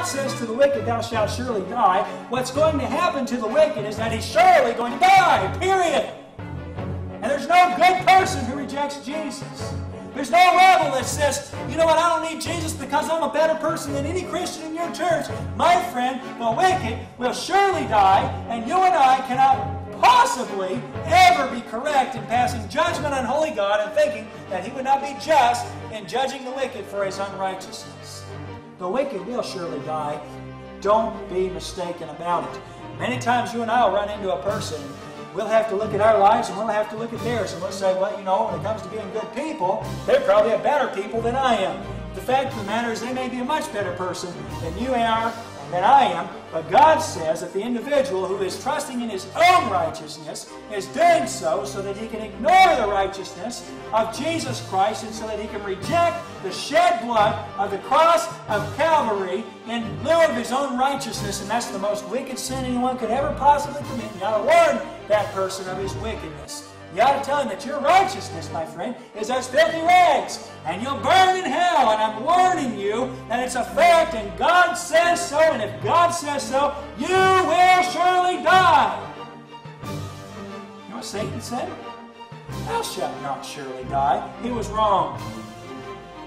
God says to the wicked, Thou shalt surely die, what's going to happen to the wicked is that he's surely going to die, period. And there's no good person who rejects Jesus. There's no rebel that says, you know what, I don't need Jesus because I'm a better person than any Christian in your church. My friend, the wicked will surely die, and you and I cannot possibly ever be correct in passing judgment on holy God and thinking that he would not be just in judging the wicked for his unrighteousness. The wicked will surely die. Don't be mistaken about it. Many times you and I will run into a person we'll have to look at our lives and we'll have to look at theirs and we'll say, well, you know, when it comes to being good people, they're probably a better people than I am. The fact of the matter is they may be a much better person than you are than I am, but God says that the individual who is trusting in his own righteousness is doing so so that he can ignore the righteousness of Jesus Christ and so that he can reject the shed blood of the cross of Calvary in lieu of his own righteousness, and that's the most wicked sin anyone could ever possibly commit. You ought to warn that person of his wickedness. You ought to tell him that your righteousness, my friend, is as filthy rags, and you'll burn in hell. And I'm that it's a fact, and God says so, and if God says so, you will surely die. You know what Satan said? Thou shalt not surely die. He was wrong.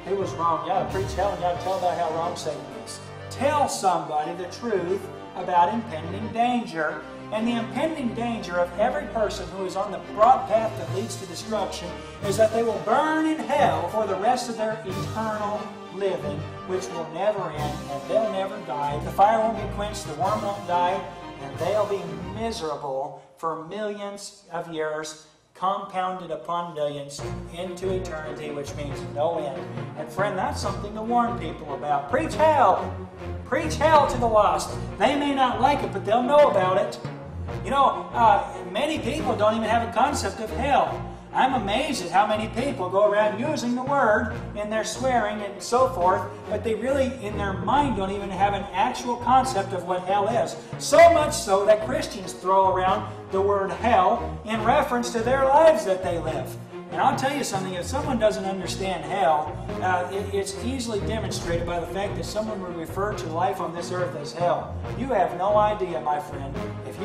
He was wrong. You ought to preach hell, and you ought to tell about how wrong Satan is. Tell somebody the truth about impending danger and the impending danger of every person who is on the broad path that leads to destruction is that they will burn in hell for the rest of their eternal living, which will never end, and they'll never die. The fire won't be quenched, the worm won't die, and they'll be miserable for millions of years compounded upon millions into eternity, which means no end. And friend, that's something to warn people about. Preach hell. Preach hell to the lost. They may not like it, but they'll know about it. You know, uh, many people don't even have a concept of hell. I'm amazed at how many people go around using the word in their swearing and so forth, but they really, in their mind, don't even have an actual concept of what hell is. So much so that Christians throw around the word hell in reference to their lives that they live. And I'll tell you something, if someone doesn't understand hell, uh, it, it's easily demonstrated by the fact that someone would refer to life on this earth as hell. You have no idea, my friend,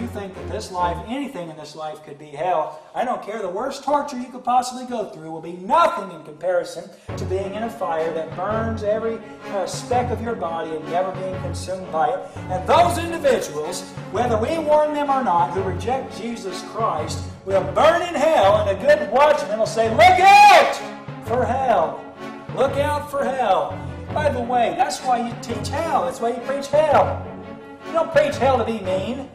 you think that this life, anything in this life could be hell. I don't care, the worst torture you could possibly go through will be nothing in comparison to being in a fire that burns every uh, speck of your body and never being consumed by it. And those individuals, whether we warn them or not, who reject Jesus Christ, will burn in hell, and a good watchman will say, Look out for hell. Look out for hell. By the way, that's why you teach hell. That's why you preach hell. You don't preach hell to be mean.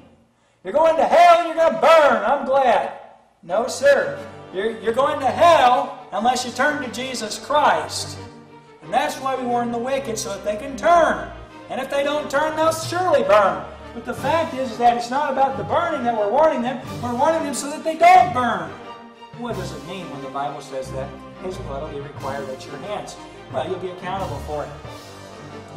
You're going to hell and you're going to burn. I'm glad. No, sir. You're, you're going to hell unless you turn to Jesus Christ. And that's why we warn the wicked so that they can turn. And if they don't turn, they'll surely burn. But the fact is, is that it's not about the burning that we're warning them. We're warning them so that they don't burn. What does it mean when the Bible says that His blood will be required at your hands? Well, you'll be accountable for it.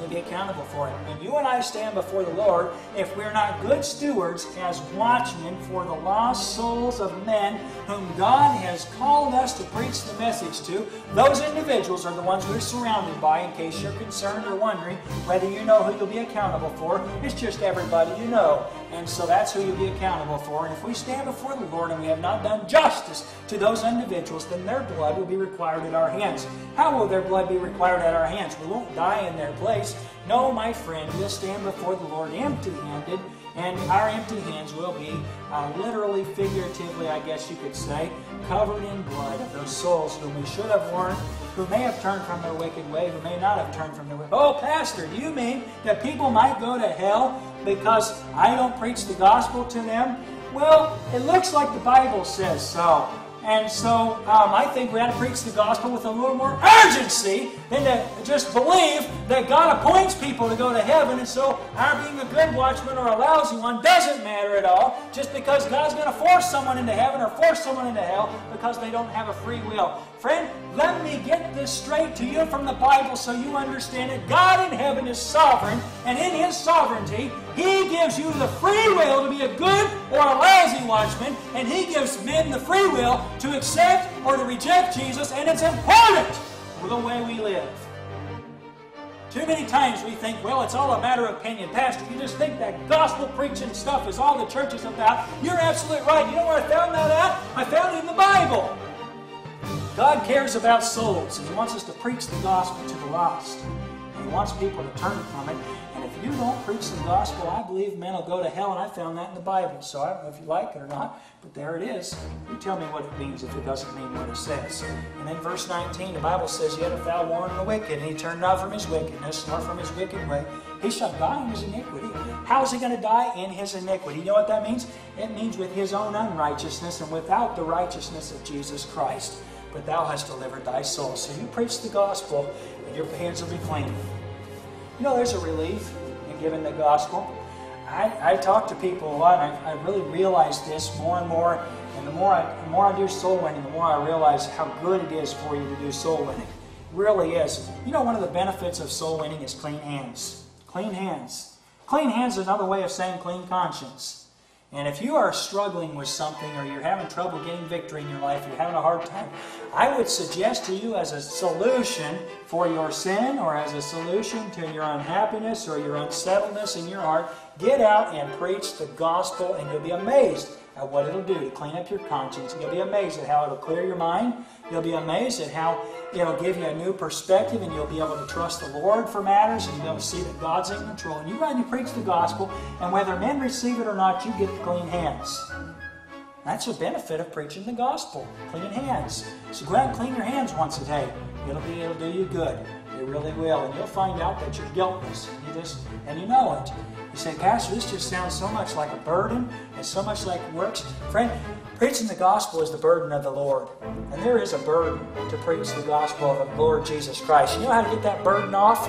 You'll be accountable for it. When you and I stand before the Lord, if we're not good stewards as watchmen for the lost souls of men whom God has called us to preach the message to, those individuals are the ones we're surrounded by, in case you're concerned or wondering whether you know who you'll be accountable for. It's just everybody you know. And so that's who you'll be accountable for. And if we stand before the Lord and we have not done justice to those individuals, then their blood will be required at our hands. How will their blood be required at our hands? We won't die in their place. No, my friend, we'll stand before the Lord empty handed, and our empty hands will be uh, literally, figuratively, I guess you could say, covered in blood of those souls whom we should have warned, who may have turned from their wicked way, who may not have turned from their wicked Oh, Pastor, do you mean that people might go to hell because I don't preach the gospel to them? Well, it looks like the Bible says so. And so um, I think we ought to preach the gospel with a little more urgency than to just believe that God appoints people to go to heaven. And so our being a good watchman or a lousy one doesn't matter at all just because God's going to force someone into heaven or force someone into hell because they don't have a free will. Friend, let me get this straight to you from the Bible so you understand it. God in heaven is sovereign, and in His sovereignty, He gives you the free will to be a good or a lousy watchman, and He gives men the free will to accept or to reject Jesus, and it's important for the way we live. Too many times we think, well, it's all a matter of opinion. Pastor, you just think that gospel preaching stuff is all the church is about. You're absolutely right. You know where I found that at? I found it in the Bible. God cares about souls, and He wants us to preach the gospel to the lost. He wants people to turn from it. And if you don't preach the gospel, I believe men will go to hell, and I found that in the Bible. So I don't know if you like it or not, but there it is. You tell me what it means if it doesn't mean what it says. And then verse 19, the Bible says, Yet if thou warn the wicked, and he turned not from his wickedness, nor from his wicked way, he shall die in his iniquity. How is he going to die? In his iniquity. You know what that means? It means with his own unrighteousness and without the righteousness of Jesus Christ but thou hast delivered thy soul. So you preach the gospel, and your hands will be clean. You know, there's a relief in giving the gospel. I, I talk to people a lot, and I, I really realize this more and more. And the more I, the more I do soul winning, the more I realize how good it is for you to do soul winning. It really is. You know, one of the benefits of soul winning is clean hands. Clean hands. Clean hands is another way of saying clean conscience. And if you are struggling with something or you're having trouble getting victory in your life, you're having a hard time, I would suggest to you as a solution for your sin or as a solution to your unhappiness or your unsettledness in your heart, get out and preach the gospel and you'll be amazed at what it'll do to clean up your conscience. You'll be amazed at how it'll clear your mind. You'll be amazed at how it'll give you a new perspective and you'll be able to trust the Lord for matters and you'll be able to see that God's in control. And you run and you preach the gospel, and whether men receive it or not, you get the clean hands. That's a benefit of preaching the gospel. Clean hands. So go out and clean your hands once a day. It'll be it'll do you good. It really will. And you'll find out that you're guiltless. You just and you know it. You say, Pastor, this just sounds so much like a burden and so much like works. Friend, preaching the gospel is the burden of the Lord. And there is a burden to preach the gospel of the Lord Jesus Christ. You know how to get that burden off?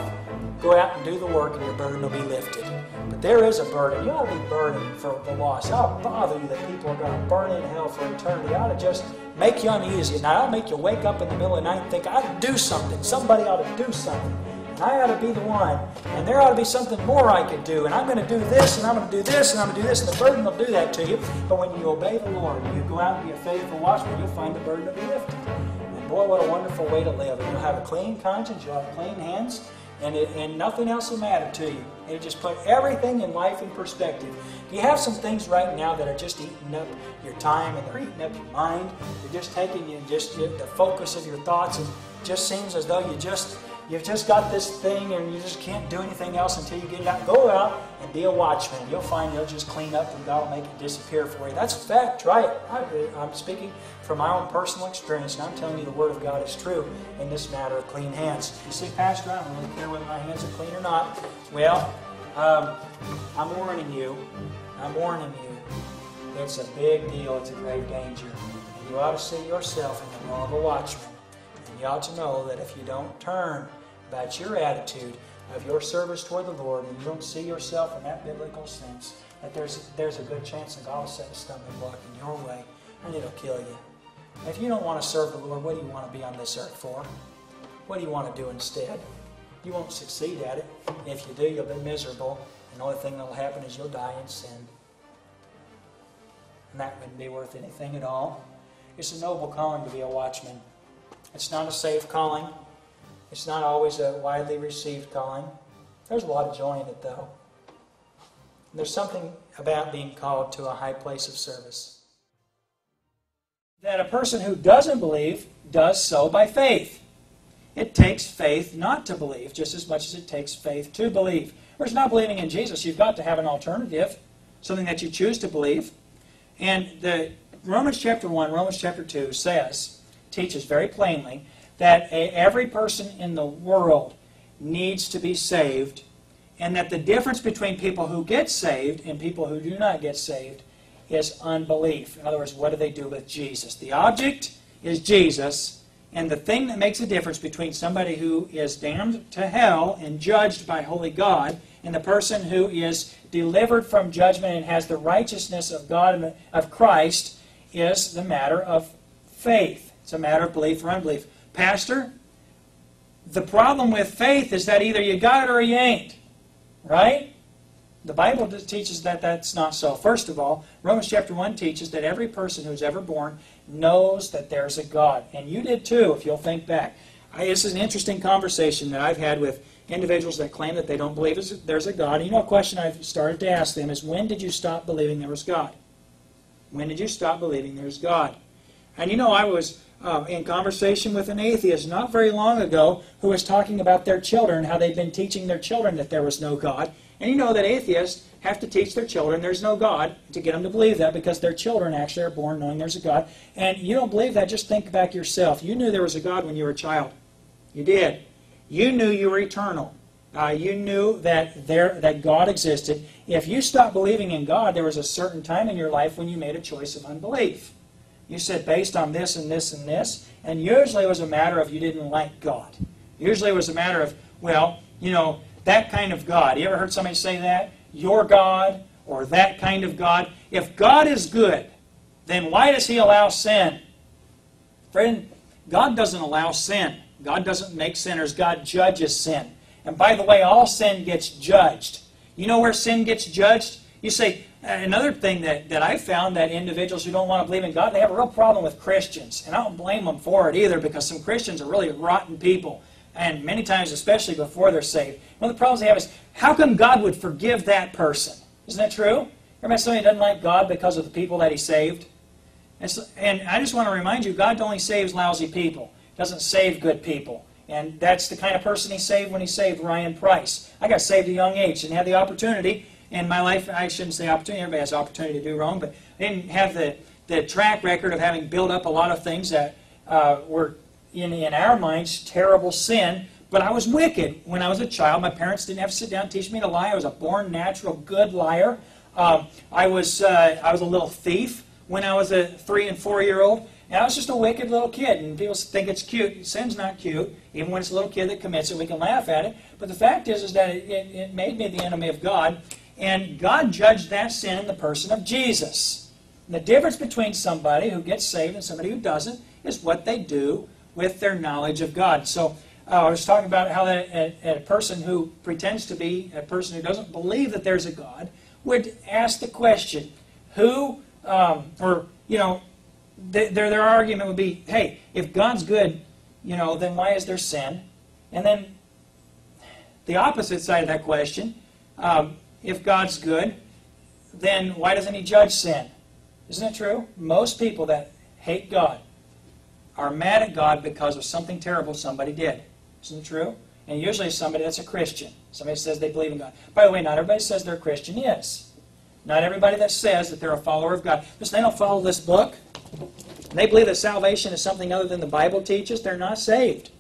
Go out and do the work and your burden will be lifted. But there is a burden. You ought to be burdened for the ought to bother you that people are going to burn in hell for eternity. It ought to just make you uneasy. Now, it'll make you wake up in the middle of the night and think, I ought to do something. Somebody ought to do something. I ought to be the one. And there ought to be something more I could do. And I'm going to do this, and I'm going to do this, and I'm going to do this. And the burden will do that to you. But when you obey the Lord, you go out and be a faithful watchman, you'll find the burden to be lifted. And boy, what a wonderful way to live. And you'll have a clean conscience, you'll have clean hands, and, it, and nothing else will matter to you. It'll just put everything in life in perspective. You have some things right now that are just eating up your time and they're eating up your mind. They're just taking you just the focus of your thoughts. And just seems as though you just You've just got this thing and you just can't do anything else until you get it out. Go out and be a watchman. You'll find you'll just clean up and God will make it disappear for you. That's a fact. Try it. I, am speaking from my own personal experience and I'm telling you the Word of God is true in this matter of clean hands. You see, Pastor, I don't really care whether my hands are clean or not. Well, um, I'm warning you. I'm warning you. It's a big deal. It's a great danger. And you ought to see yourself in the role of a watchman. And you ought to know that if you don't turn about your attitude of your service toward the Lord and you don't see yourself in that biblical sense, that there's, there's a good chance that God will set a stumbling block in your way and it'll kill you. If you don't want to serve the Lord, what do you want to be on this earth for? What do you want to do instead? You won't succeed at it. If you do, you'll be miserable. And the only thing that will happen is you'll die in sin. And that wouldn't be worth anything at all. It's a noble calling to be a watchman. It's not a safe calling. It's not always a widely received calling. There's a lot of joy in it, though. There's something about being called to a high place of service. That a person who doesn't believe does so by faith. It takes faith not to believe just as much as it takes faith to believe. Whereas not believing in Jesus, you've got to have an alternative, something that you choose to believe. And the Romans chapter 1, Romans chapter 2 says, teaches very plainly that every person in the world needs to be saved, and that the difference between people who get saved and people who do not get saved is unbelief. In other words, what do they do with Jesus? The object is Jesus, and the thing that makes a difference between somebody who is damned to hell and judged by holy God and the person who is delivered from judgment and has the righteousness of God and of Christ is the matter of faith. It's a matter of belief or unbelief. Pastor, the problem with faith is that either you got it or you ain't. Right? The Bible teaches that that's not so. First of all, Romans chapter 1 teaches that every person who's ever born knows that there's a God. And you did too, if you'll think back. I, this is an interesting conversation that I've had with individuals that claim that they don't believe there's a God. And you know, a question I've started to ask them is when did you stop believing there was God? When did you stop believing there's God? And you know, I was uh, in conversation with an atheist not very long ago who was talking about their children, how they'd been teaching their children that there was no God. And you know that atheists have to teach their children there's no God to get them to believe that because their children actually are born knowing there's a God. And you don't believe that, just think back yourself. You knew there was a God when you were a child. You did. You knew you were eternal. Uh, you knew that there that God existed. If you stopped believing in God, there was a certain time in your life when you made a choice of unbelief. You said based on this and this and this, and usually it was a matter of you didn't like God. Usually it was a matter of well, you know, that kind of God. You ever heard somebody say that? Your God or that kind of God? If God is good, then why does He allow sin? Friend, God doesn't allow sin. God doesn't make sinners. God judges sin. And by the way, all sin gets judged. You know where sin gets judged? You say, Uh, another thing that, that I found that individuals who don't want to believe in God, they have a real problem with Christians. And I don't blame them for it either because some Christians are really rotten people. And many times, especially before they're saved. One of the problems they have is, how come God would forgive that person? Isn't that true? Remember somebody doesn't like God because of the people that he saved? And, so, and I just want to remind you, God only saves lousy people He doesn't save good people. And that's the kind of person he saved when he saved Ryan Price. I got saved at a young age and had the opportunity in my life. I shouldn't say opportunity, everybody has opportunity to do wrong, but I didn't have the, the track record of having built up a lot of things that uh, were, in, in our minds, terrible sin. But I was wicked when I was a child. My parents didn't have to sit down and teach me to lie. I was a born natural good liar. Uh, I, was, uh, I was a little thief when I was a three and four year old. And I was just a wicked little kid, and people think it's cute. Sin's not cute, even when it's a little kid that commits it. We can laugh at it, but the fact is, is that it, it made me the enemy of God, and God judged that sin in the person of Jesus. And the difference between somebody who gets saved and somebody who doesn't is what they do with their knowledge of God. So uh, I was talking about how that a, a person who pretends to be a person who doesn't believe that there's a God would ask the question, who, um, or you know, their, their argument would be, hey, if God's good, you know, then why is there sin? And then the opposite side of that question, um, if God's good, then why doesn't He judge sin? Isn't it true? Most people that hate God are mad at God because of something terrible somebody did. Isn't it true? And usually somebody that's a Christian. Somebody says they believe in God. By the way, not everybody says they're a Christian Yes. Not everybody that says that they're a follower of God. Because they don't follow this book. They believe that salvation is something other than the Bible teaches. They're not saved.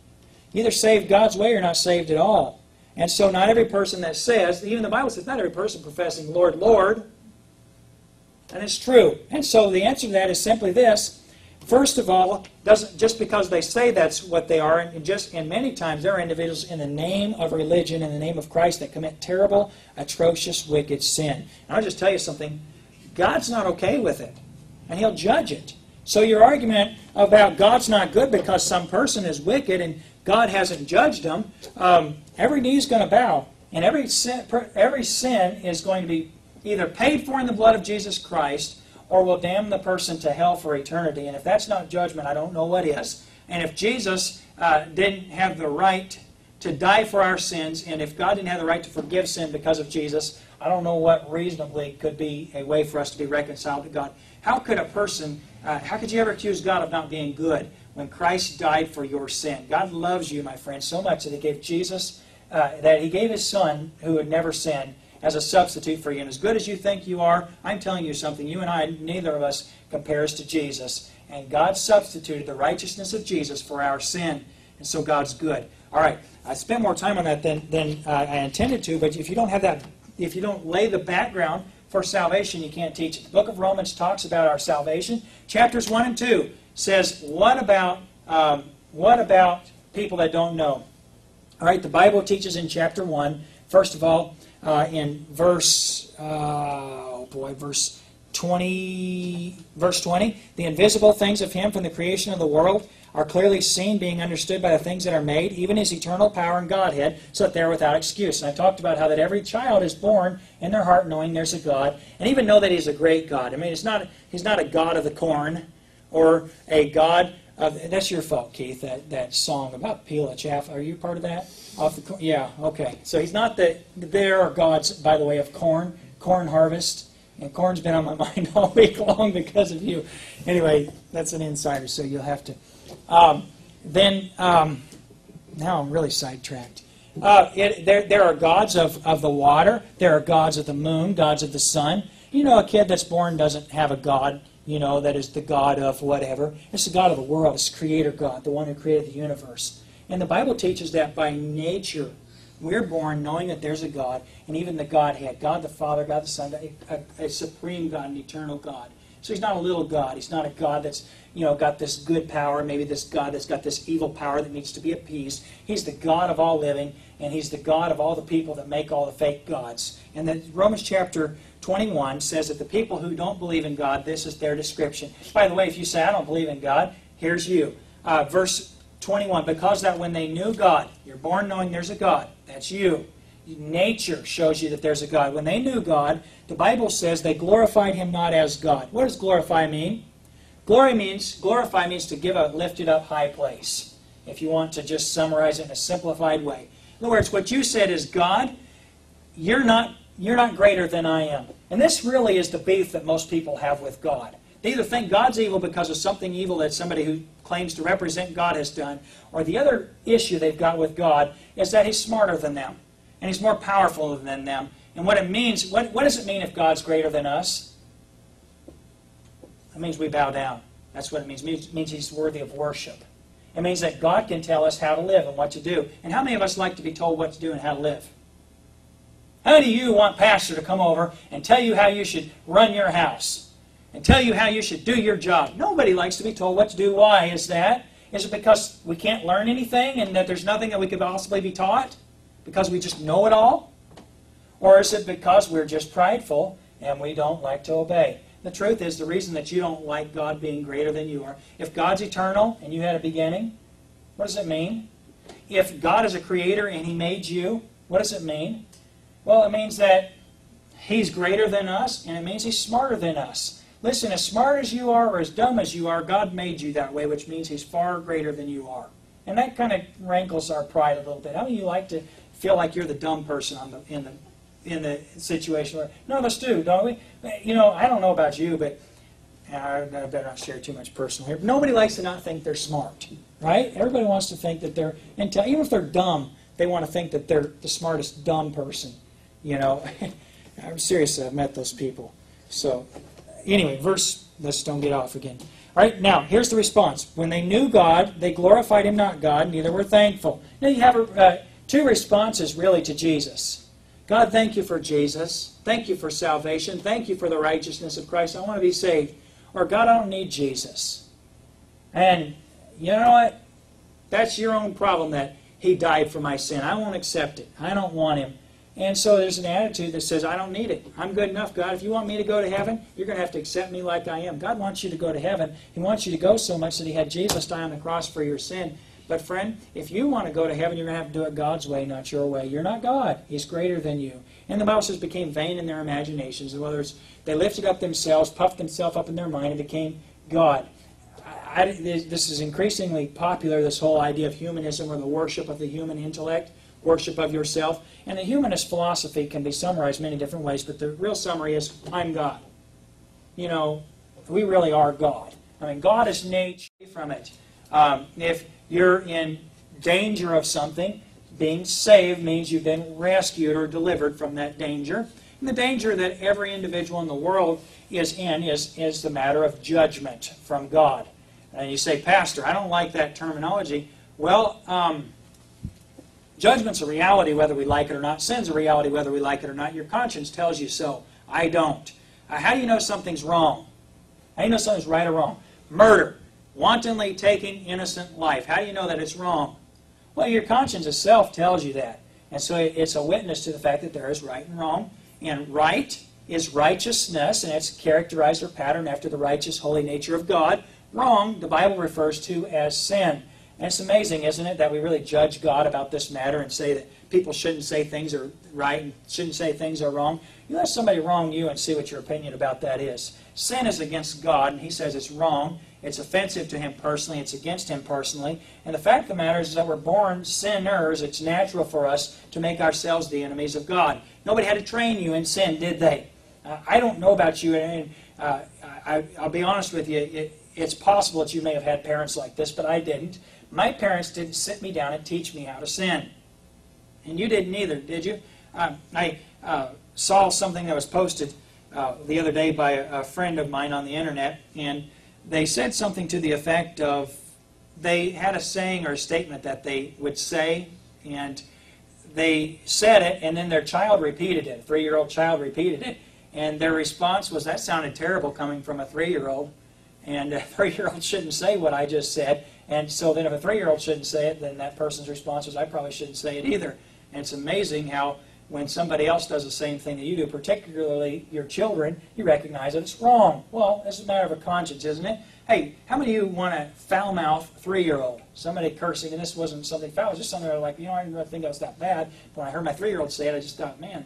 Either saved God's way or not saved at all. And so, not every person that says, even the Bible says, not every person professing Lord, Lord. And it's true. And so, the answer to that is simply this. First of all, doesn't just because they say that's what they are, and just and many times there are individuals in the name of religion, in the name of Christ, that commit terrible, atrocious, wicked sin. And I'll just tell you something. God's not okay with it and he'll judge it. So your argument about God's not good because some person is wicked and God hasn't judged them, um, every knee is going to bow, and every sin, every sin is going to be either paid for in the blood of Jesus Christ or will damn the person to hell for eternity. And if that's not judgment, I don't know what is. And if Jesus uh, didn't have the right to die for our sins, and if God didn't have the right to forgive sin because of Jesus, I don't know what reasonably could be a way for us to be reconciled to God. How could a person, uh, how could you ever accuse God of not being good when Christ died for your sin? God loves you, my friend, so much that He gave Jesus, uh, that He gave His Son, who had never sinned, as a substitute for you. And as good as you think you are, I'm telling you something. You and I, neither of us compares to Jesus. And God substituted the righteousness of Jesus for our sin. And so God's good. All right, I spent more time on that than, than uh, I intended to, but if you don't have that, if you don't lay the background for salvation, you can't teach it. The book of Romans talks about our salvation. Chapters 1 and 2 says, what about, um, what about people that don't know? All right, the Bible teaches in chapter 1, first of all, uh, in verse, uh, oh boy, verse 20, verse 20, the invisible things of Him from the creation of the world are clearly seen, being understood by the things that are made, even his eternal power and Godhead, so that they're without excuse. And I talked about how that every child is born in their heart knowing there's a God, and even know that he's a great God. I mean, it's not, he's not a God of the corn or a God Uh, that's your fault, Keith. That that song about peel of chaff. Are you part of that? Off the yeah. Okay. So he's not the. There are gods, by the way, of corn, corn harvest, and corn's been on my mind all week long because of you. Anyway, that's an insider, so you'll have to. Um, then um, now I'm really sidetracked. Uh, it, there, there are gods of, of the water. There are gods of the moon, gods of the sun. You know, a kid that's born doesn't have a god, you know, that is the God of whatever. It's the God of the world. It's the Creator God, the one who created the universe. And the Bible teaches that by nature, we're born knowing that there's a God, and even the Godhead God the Father, God the Son, a, a, a supreme God, an eternal God. So he's not a little God. He's not a God that's, you know, got this good power, maybe this God that's got this evil power that needs to be appeased. He's the God of all living, and he's the God of all the people that make all the fake gods. And then Romans chapter 21 says that the people who don't believe in God, this is their description. By the way, if you say, I don't believe in God, here's you. Uh, verse 21 Because that when they knew God, you're born knowing there's a God, that's you. Nature shows you that there's a God. When they knew God, the Bible says they glorified him not as God. What does glorify mean? Glory means glorify means to give a lifted up high place. If you want to just summarize it in a simplified way. In other words, what you said is God, you're not you're not greater than I am. And this really is the beef that most people have with God. They either think God's evil because of something evil that somebody who claims to represent God has done, or the other issue they've got with God is that He's smarter than them, and He's more powerful than them. And what it means, what, what does it mean if God's greater than us? It means we bow down. That's what it means. It means He's worthy of worship. It means that God can tell us how to live and what to do. And how many of us like to be told what to do and how to live? How many of you want pastor to come over and tell you how you should run your house and tell you how you should do your job? Nobody likes to be told what to do. Why is that? Is it because we can't learn anything and that there's nothing that we could possibly be taught? Because we just know it all? Or is it because we're just prideful and we don't like to obey? The truth is, the reason that you don't like God being greater than you are, if God's eternal and you had a beginning, what does it mean? If God is a creator and He made you, what does it mean? Well, it means that He's greater than us, and it means He's smarter than us. Listen, as smart as you are or as dumb as you are, God made you that way, which means He's far greater than you are. And that kind of rankles our pride a little bit. How many of you like to feel like you're the dumb person on the, in the in the situation none of us do, don't we? You know, I don't know about you, but I better not share too much personal here. Nobody likes to not think they're smart, right? Everybody wants to think that they're. Even if they're dumb, they want to think that they're the smartest dumb person. You know, I'm serious. I've met those people. So, anyway, verse. Let's don't get off again. All right, now here's the response. When they knew God, they glorified Him not God, neither were thankful. Now you have uh, two responses really to Jesus. God, thank you for Jesus. Thank you for salvation. Thank you for the righteousness of Christ. I want to be saved. Or, God, I don't need Jesus. And you know what? That's your own problem that He died for my sin. I won't accept it. I don't want Him. And so there's an attitude that says, I don't need it. I'm good enough, God. If you want me to go to heaven, you're going to have to accept me like I am. God wants you to go to heaven. He wants you to go so much that He had Jesus die on the cross for your sin. But, friend, if you want to go to heaven, you're going to have to do it God's way, not your way. You're not God. He's greater than you. And the Bible says, became vain in their imaginations. In other words, they lifted up themselves, puffed themselves up in their mind, and became God. I, I, this is increasingly popular, this whole idea of humanism or the worship of the human intellect, worship of yourself. And the humanist philosophy can be summarized many different ways, but the real summary is, I'm God. You know, we really are God. I mean, God is nature from it. Um, if you're in danger of something, being saved means you've been rescued or delivered from that danger. And the danger that every individual in the world is in is, is the matter of judgment from God. And you say, Pastor, I don't like that terminology. Well, um, judgment's a reality whether we like it or not. Sin's a reality whether we like it or not. Your conscience tells you so. I don't. Uh, how do you know something's wrong? How do you know something's right or wrong? Murder wantonly taking innocent life. How do you know that it's wrong? Well, your conscience itself tells you that. And so it's a witness to the fact that there is right and wrong. And right is righteousness, and it's characterized or patterned after the righteous, holy nature of God. Wrong, the Bible refers to as sin. And it's amazing, isn't it, that we really judge God about this matter and say that people shouldn't say things are right and shouldn't say things are wrong. You let somebody wrong you and see what your opinion about that is. Sin is against God, and He says it's wrong. It's offensive to him personally. It's against him personally. And the fact of the matter is that we're born sinners. It's natural for us to make ourselves the enemies of God. Nobody had to train you in sin, did they? Uh, I don't know about you, and uh, I, will be honest with you. It, it's possible that you may have had parents like this, but I didn't. My parents didn't sit me down and teach me how to sin. And you didn't either, did you? Uh, I uh, saw something that was posted uh, the other day by a, a friend of mine on the internet, and they said something to the effect of they had a saying or a statement that they would say, and they said it, and then their child repeated it. A three year old child repeated it, and their response was, That sounded terrible coming from a three year old. And a three year old shouldn't say what I just said. And so then, if a three year old shouldn't say it, then that person's response was, I probably shouldn't say it either. And it's amazing how when somebody else does the same thing that you do, particularly your children, you recognize that it's wrong. Well, it's a matter of a conscience, isn't it? Hey, how many of you want a foul mouth three year old? Somebody cursing, and this wasn't something foul, it was just something like, you know, I didn't really think that was that bad. But when I heard my three year old say it, I just thought, man,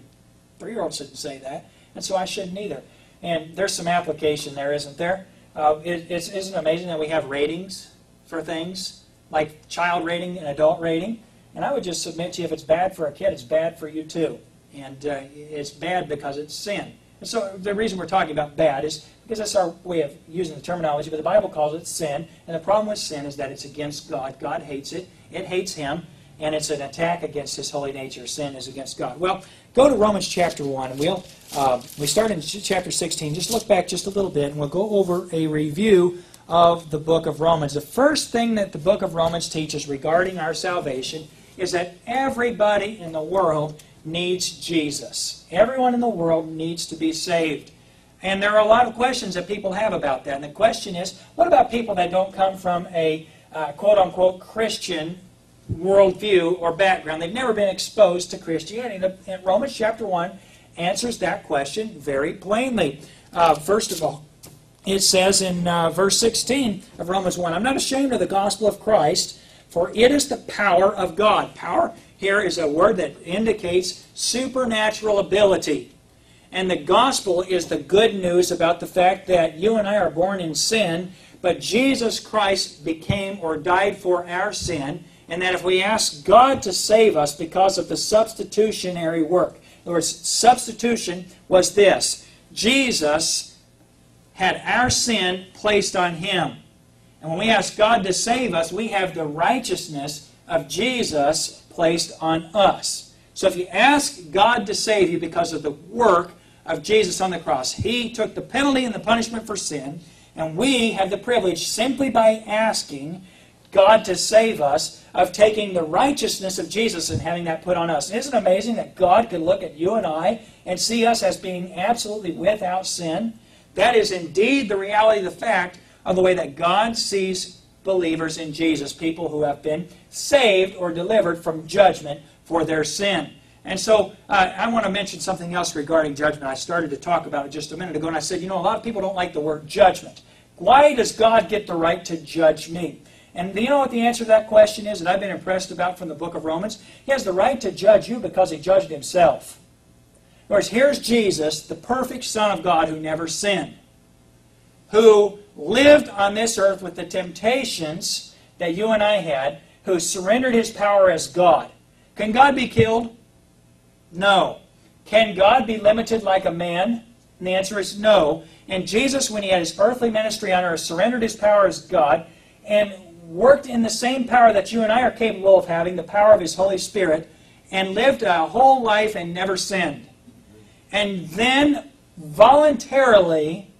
three year old shouldn't say that. And so I shouldn't either. And there's some application there, isn't there? Uh, it, it's, isn't it amazing that we have ratings for things like child rating and adult rating? And I would just submit to you if it's bad for a kid, it's bad for you too. And uh, it's bad because it's sin. And so the reason we're talking about bad is because that's our way of using the terminology, but the Bible calls it sin. And the problem with sin is that it's against God. God hates it, it hates Him, and it's an attack against His holy nature. Sin is against God. Well, go to Romans chapter 1, and we'll, uh, we start in chapter 16. Just look back just a little bit, and we'll go over a review of the book of Romans. The first thing that the book of Romans teaches regarding our salvation is that everybody in the world needs Jesus. Everyone in the world needs to be saved. And there are a lot of questions that people have about that. And the question is, what about people that don't come from a uh, quote unquote Christian worldview or background? They've never been exposed to Christianity. Romans chapter 1 answers that question very plainly. Uh, first of all, it says in uh, verse 16 of Romans 1 I'm not ashamed of the gospel of Christ, for it is the power of God. Power here is a word that indicates supernatural ability. And the gospel is the good news about the fact that you and I are born in sin, but Jesus Christ became or died for our sin, and that if we ask God to save us because of the substitutionary work, in other words, substitution was this Jesus had our sin placed on him. And when we ask God to save us, we have the righteousness of Jesus placed on us. So if you ask God to save you because of the work of Jesus on the cross, He took the penalty and the punishment for sin, and we have the privilege simply by asking God to save us of taking the righteousness of Jesus and having that put on us. Isn't it amazing that God could look at you and I and see us as being absolutely without sin? That is indeed the reality, the fact of the way that God sees believers in Jesus, people who have been saved or delivered from judgment for their sin. And so uh, I want to mention something else regarding judgment. I started to talk about it just a minute ago, and I said, you know, a lot of people don't like the word judgment. Why does God get the right to judge me? And do you know what the answer to that question is that I've been impressed about from the book of Romans? He has the right to judge you because he judged himself. Words, here's Jesus, the perfect Son of God who never sinned, who lived on this earth with the temptations that you and I had, who surrendered his power as God. Can God be killed? No. Can God be limited like a man? And the answer is no. And Jesus, when he had his earthly ministry on earth, surrendered his power as God and worked in the same power that you and I are capable of having, the power of his Holy Spirit, and lived a whole life and never sinned. And then voluntarily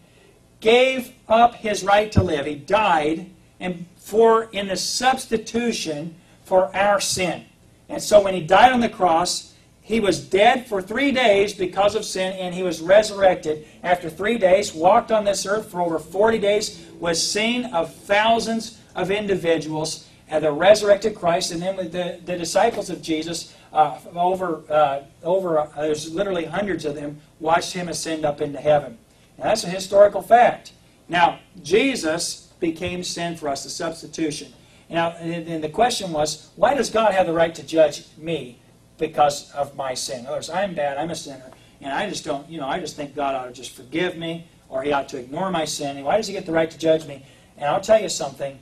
gave up his right to live. He died and for in the substitution for our sin. And so when he died on the cross, he was dead for three days because of sin, and he was resurrected after three days, walked on this earth for over 40 days, was seen of thousands of individuals at the resurrected Christ, and then with the, the disciples of Jesus, uh, over, uh, over uh, there's literally hundreds of them, watched him ascend up into heaven. Now, that's a historical fact. Now, Jesus became sin for us, the substitution. Now, and the question was, why does God have the right to judge me because of my sin? In other words, I'm bad, I'm a sinner, and I just don't, you know, I just think God ought to just forgive me, or He ought to ignore my sin. And why does He get the right to judge me? And I'll tell you something.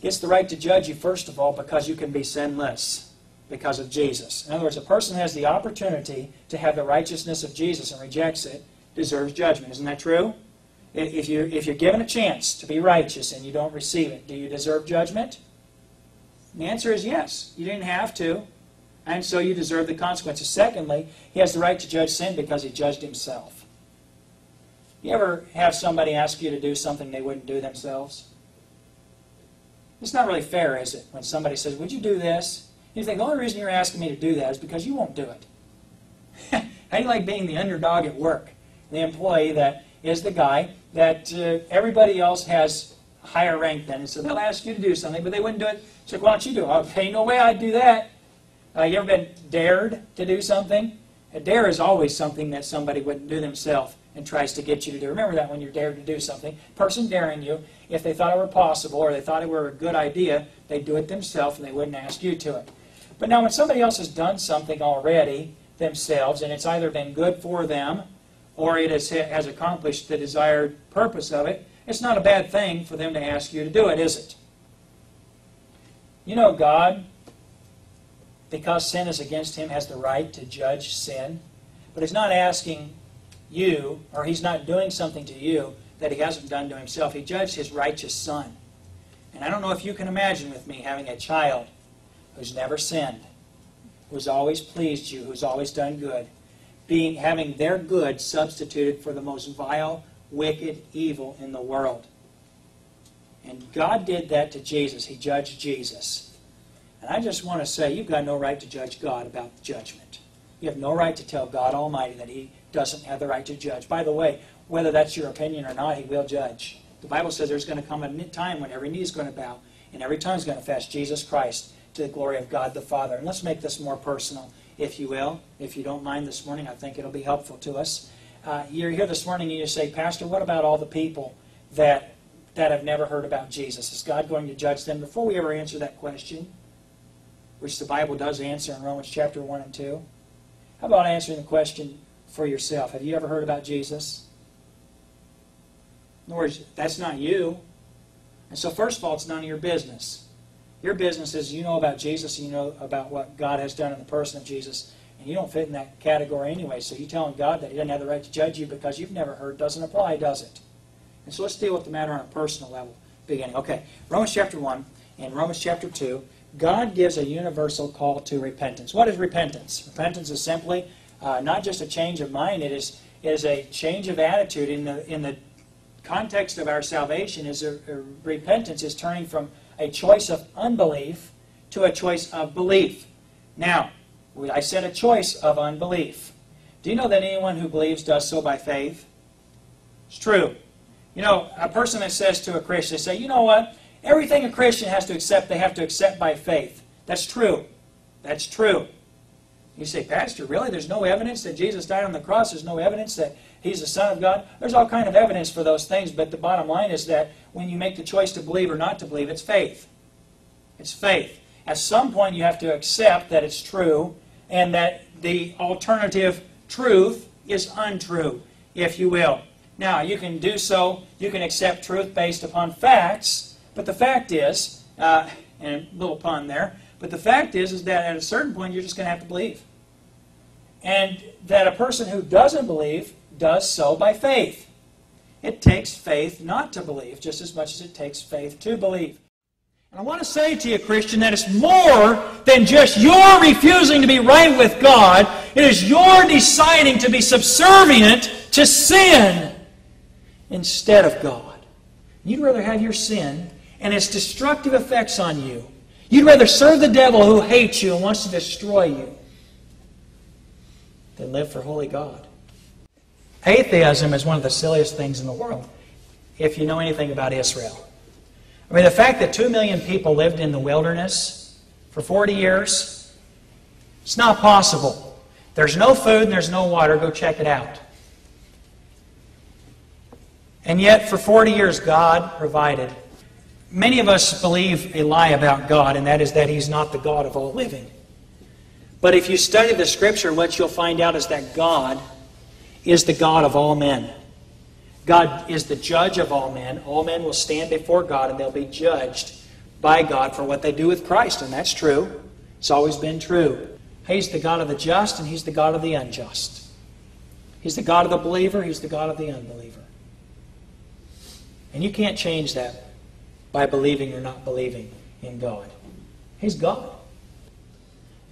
Gets the right to judge you, first of all, because you can be sinless because of Jesus. In other words, a person has the opportunity to have the righteousness of Jesus and rejects it, deserves judgment. Isn't that true? If you're, if you're given a chance to be righteous and you don't receive it, do you deserve judgment? The answer is yes. You didn't have to, and so you deserve the consequences. Secondly, he has the right to judge sin because he judged himself. You ever have somebody ask you to do something they wouldn't do themselves? It's not really fair, is it? When somebody says, Would you do this? You think the only reason you're asking me to do that is because you won't do it. How do you like being the underdog at work? The employee that is the guy that uh, everybody else has higher rank than. And so they'll ask you to do something, but they wouldn't do it. So why don't you do it? Okay, no way I'd do that. Uh, you ever been dared to do something? A dare is always something that somebody wouldn't do themselves and tries to get you to do. Remember that when you're dared to do something. Person daring you, if they thought it were possible or they thought it were a good idea, they'd do it themselves and they wouldn't ask you to it. But now when somebody else has done something already themselves and it's either been good for them or it has, has accomplished the desired purpose of it, it's not a bad thing for them to ask you to do it, is it? You know, God, because sin is against Him, has the right to judge sin. But He's not asking you, or He's not doing something to you that He hasn't done to Himself. He judged His righteous Son. And I don't know if you can imagine with me having a child who's never sinned, who's always pleased you, who's always done good, being having their good substituted for the most vile, wicked, evil in the world. And God did that to Jesus. He judged Jesus. And I just want to say, you've got no right to judge God about the judgment. You have no right to tell God Almighty that He doesn't have the right to judge. By the way, whether that's your opinion or not, He will judge. The Bible says there's going to come a time when every knee is going to bow and every tongue is going to confess Jesus Christ to the glory of God the Father. And let's make this more personal, if you will. If you don't mind this morning, I think it'll be helpful to us. Uh, you're here this morning and you say, Pastor, what about all the people that, that have never heard about Jesus? Is God going to judge them? Before we ever answer that question, which the Bible does answer in Romans chapter 1 and 2, how about answering the question for yourself? Have you ever heard about Jesus? In other words, that's not you. And so, first of all, it's none of your business. Your business is you know about Jesus you know about what God has done in the person of Jesus, and you don't fit in that category anyway. So you're telling God that He doesn't have the right to judge you because you've never heard doesn't apply, does it? And so let's deal with the matter on a personal level beginning. Okay, Romans chapter 1 and Romans chapter 2, God gives a universal call to repentance. What is repentance? Repentance is simply uh, not just a change of mind, it is, it is a change of attitude in the, in the context of our salvation is a, a repentance is turning from a choice of unbelief to a choice of belief. Now, I said a choice of unbelief. Do you know that anyone who believes does so by faith? It's true. You know, a person that says to a Christian, they say, you know what? Everything a Christian has to accept, they have to accept by faith. That's true. That's true. You say, Pastor, really? There's no evidence that Jesus died on the cross? There's no evidence that he's the Son of God? There's all kind of evidence for those things, but the bottom line is that when you make the choice to believe or not to believe, it's faith. It's faith. At some point, you have to accept that it's true and that the alternative truth is untrue, if you will. Now, you can do so, you can accept truth based upon facts, but the fact is, uh, and a little pun there, but the fact is, is that at a certain point, you're just going to have to believe. And that a person who doesn't believe does so by faith. It takes faith not to believe just as much as it takes faith to believe. And I want to say to you, Christian, that it's more than just your refusing to be right with God. It is your deciding to be subservient to sin instead of God. You'd rather have your sin and its destructive effects on you. You'd rather serve the devil who hates you and wants to destroy you than live for holy God. Atheism is one of the silliest things in the world, if you know anything about Israel. I mean, the fact that two million people lived in the wilderness for 40 years, it's not possible. There's no food and there's no water. Go check it out. And yet, for 40 years, God provided. Many of us believe a lie about God, and that is that He's not the God of all living. But if you study the Scripture, what you'll find out is that God is the God of all men. God is the judge of all men. All men will stand before God and they'll be judged by God for what they do with Christ. And that's true. It's always been true. He's the God of the just and He's the God of the unjust. He's the God of the believer, He's the God of the unbeliever. And you can't change that by believing or not believing in God. He's God.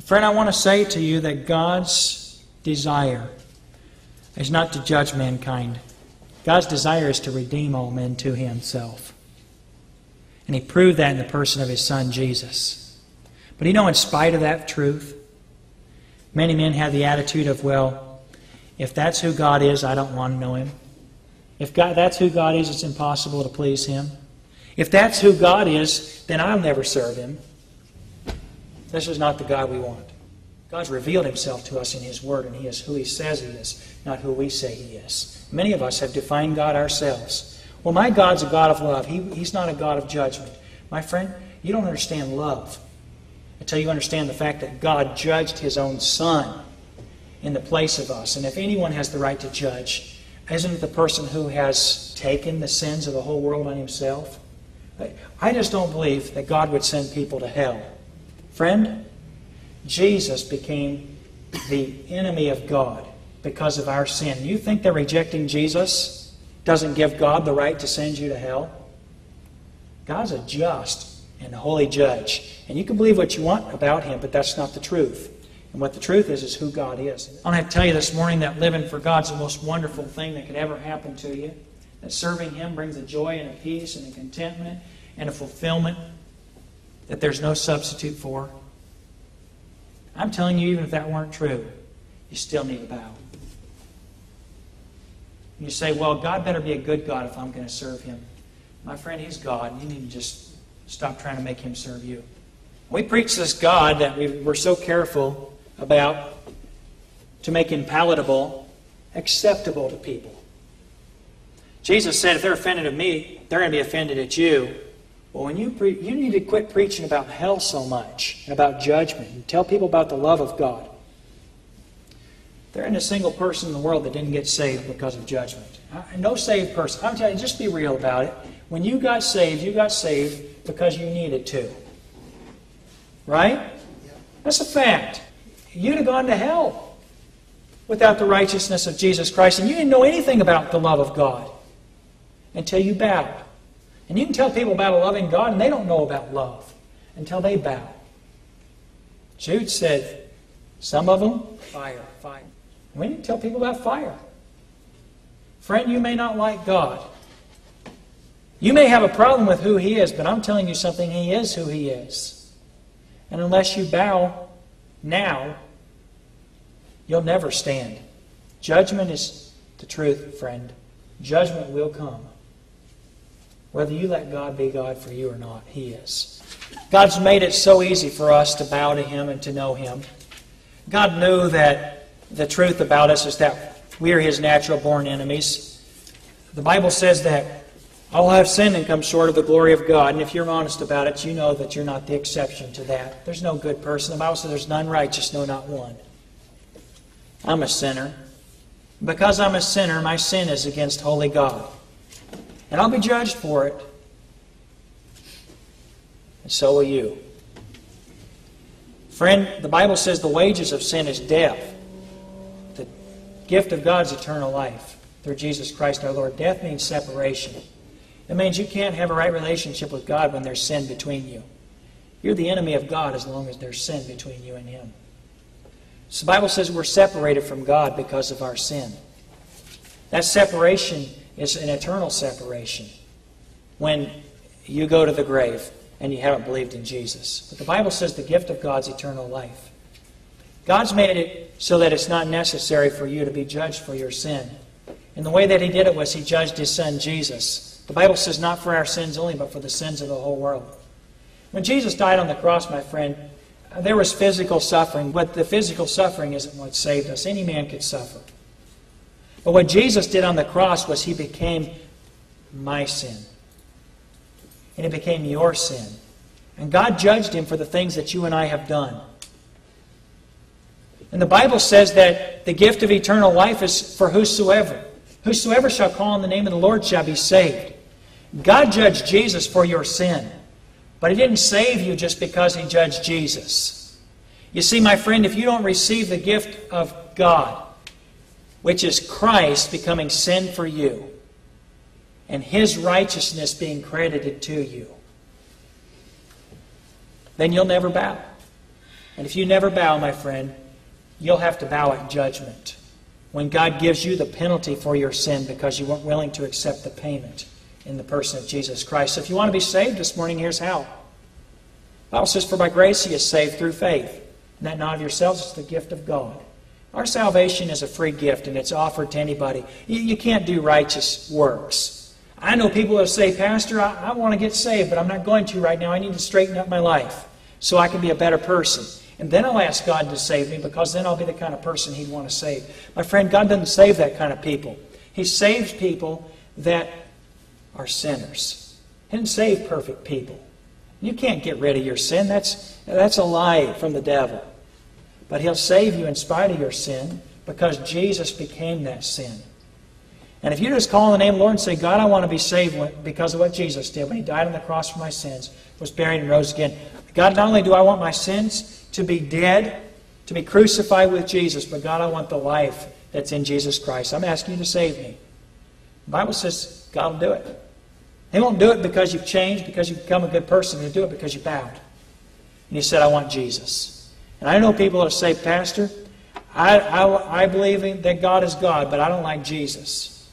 Friend, I want to say to you that God's desire is not to judge mankind. God's desire is to redeem all men to Himself. And He proved that in the person of His Son, Jesus. But you know, in spite of that truth, many men have the attitude of, well, if that's who God is, I don't want to know Him. If God, that's who God is, it's impossible to please Him. If that's who God is, then I'll never serve Him. This is not the God we want. God's revealed Himself to us in His Word, and He is who He says He is, not who we say He is. Many of us have defined God ourselves. Well, my God's a God of love. He, he's not a God of judgment. My friend, you don't understand love until you understand the fact that God judged His own Son in the place of us. And if anyone has the right to judge, isn't it the person who has taken the sins of the whole world on himself? I just don't believe that God would send people to hell. Friend, Jesus became the enemy of God because of our sin. You think that rejecting Jesus doesn't give God the right to send you to hell? God's a just and holy judge. And you can believe what you want about him, but that's not the truth. And what the truth is, is who God is. I want to tell you this morning that living for God's the most wonderful thing that could ever happen to you. That serving Him brings a joy and a peace and a contentment and a fulfillment that there's no substitute for. I'm telling you, even if that weren't true, you still need to bow. You say, well, God better be a good God if I'm going to serve Him. My friend, He's God. You need to just stop trying to make Him serve you. We preach this God that we, we're so careful about to make him palatable, acceptable to people. Jesus said, if they're offended at me, they're going to be offended at you. Well, when you pre- you need to quit preaching about hell so much and about judgment and tell people about the love of God. There ain't a single person in the world that didn't get saved because of judgment. No saved person. I'm telling you, just be real about it. When you got saved, you got saved because you needed to. Right? That's a fact you'd have gone to hell without the righteousness of Jesus Christ. And you didn't know anything about the love of God until you bowed. And you can tell people about a loving God, and they don't know about love until they bow. Jude said, some of them, fire, fire. We need to tell people about fire. Friend, you may not like God. You may have a problem with who He is, but I'm telling you something, He is who He is. And unless you bow now, you'll never stand. Judgment is the truth, friend. Judgment will come. Whether you let God be God for you or not, He is. God's made it so easy for us to bow to Him and to know Him. God knew that the truth about us is that we are His natural born enemies. The Bible says that all have sinned and come short of the glory of God. And if you're honest about it, you know that you're not the exception to that. There's no good person. The Bible says there's none righteous, no, not one. I'm a sinner. Because I'm a sinner, my sin is against holy God. And I'll be judged for it. And so will you. Friend, the Bible says the wages of sin is death. The gift of God's eternal life through Jesus Christ our Lord. Death means separation. It means you can't have a right relationship with God when there's sin between you. You're the enemy of God as long as there's sin between you and Him. So the Bible says we're separated from God because of our sin. That separation is an eternal separation when you go to the grave and you haven't believed in Jesus. But the Bible says the gift of God's eternal life. God's made it so that it's not necessary for you to be judged for your sin. And the way that He did it was He judged His Son Jesus the Bible says not for our sins only, but for the sins of the whole world. When Jesus died on the cross, my friend, there was physical suffering, but the physical suffering isn't what saved us. Any man could suffer. But what Jesus did on the cross was he became my sin. And it became your sin. And God judged him for the things that you and I have done. And the Bible says that the gift of eternal life is for whosoever. Whosoever shall call on the name of the Lord shall be saved. God judged Jesus for your sin, but He didn't save you just because He judged Jesus. You see, my friend, if you don't receive the gift of God, which is Christ becoming sin for you, and His righteousness being credited to you, then you'll never bow. And if you never bow, my friend, you'll have to bow at judgment when God gives you the penalty for your sin because you weren't willing to accept the payment in the person of Jesus Christ. So if you want to be saved this morning, here's how. The Bible says, For by grace he is saved through faith, and that not of yourselves, it's the gift of God. Our salvation is a free gift, and it's offered to anybody. You, you can't do righteous works. I know people that say, Pastor, I, I want to get saved, but I'm not going to right now. I need to straighten up my life so I can be a better person. And then I'll ask God to save me because then I'll be the kind of person He'd want to save. My friend, God doesn't save that kind of people. He saves people that are sinners. He didn't save perfect people. You can't get rid of your sin. That's, that's a lie from the devil. But He'll save you in spite of your sin because Jesus became that sin. And if you just call on the name of the Lord and say, God, I want to be saved because of what Jesus did when He died on the cross for my sins, was buried and rose again. God, not only do I want my sins to be dead, to be crucified with Jesus, but God, I want the life that's in Jesus Christ. I'm asking you to save me. The Bible says God will do it. He won't do it because you've changed, because you've become a good person. He'll do it because you bowed. And you said, I want Jesus. And I know people that say, Pastor, I, I, I believe that God is God, but I don't like Jesus.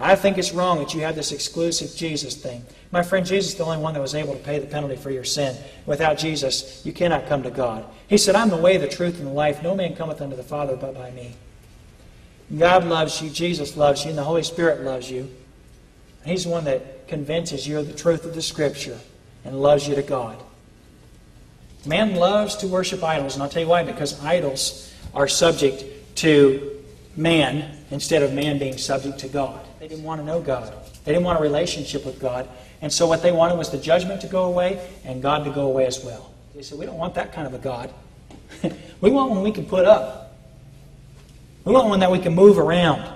I think it's wrong that you have this exclusive Jesus thing. My friend, Jesus is the only one that was able to pay the penalty for your sin. Without Jesus, you cannot come to God. He said, I'm the way, the truth, and the life. No man cometh unto the Father but by me. God loves you, Jesus loves you, and the Holy Spirit loves you. He's the one that convinces you of the truth of the Scripture and loves you to God. Man loves to worship idols, and I'll tell you why. Because idols are subject to man instead of man being subject to God. They didn't want to know God. They didn't want a relationship with God. And so what they wanted was the judgment to go away and God to go away as well. They said, We don't want that kind of a God. we want one we can put up. We want one that we can move around.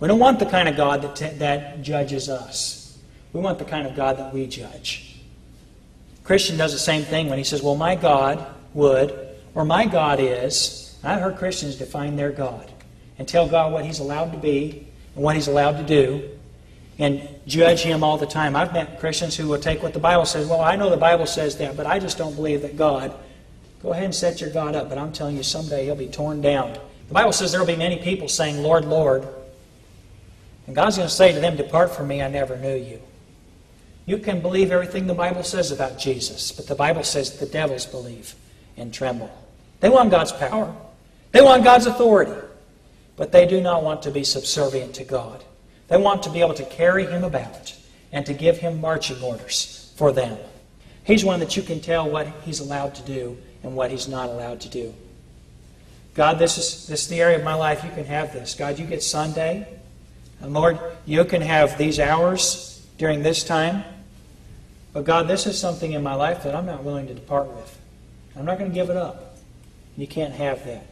We don't want the kind of God that, t- that judges us. We want the kind of God that we judge. Christian does the same thing when he says, Well, my God would, or my God is. I've heard Christians define their God and tell God what he's allowed to be and what he's allowed to do and judge him all the time. I've met Christians who will take what the Bible says. Well, I know the Bible says that, but I just don't believe that God. Go ahead and set your God up, but I'm telling you, someday he'll be torn down. The Bible says there will be many people saying, Lord, Lord. And God's going to say to them, Depart from me, I never knew you. You can believe everything the Bible says about Jesus, but the Bible says the devils believe and tremble. They want God's power, they want God's authority, but they do not want to be subservient to God. They want to be able to carry him about and to give him marching orders for them. He's one that you can tell what he's allowed to do and what he's not allowed to do. God, this is, this is the area of my life you can have this. God, you get Sunday. And Lord, you can have these hours during this time. But God, this is something in my life that I'm not willing to depart with. I'm not going to give it up. You can't have that.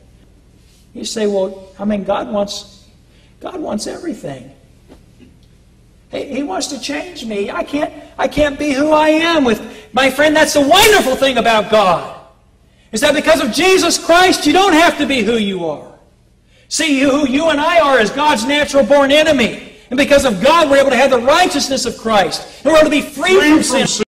You say, well, I mean, God wants, God wants everything. He wants to change me. I can't, I can't be who I am with my friend. That's the wonderful thing about God. Is that because of Jesus Christ, you don't have to be who you are. See, you who you and I are is God's natural born enemy. And because of God, we're able to have the righteousness of Christ. And we're able to be free, free from sin.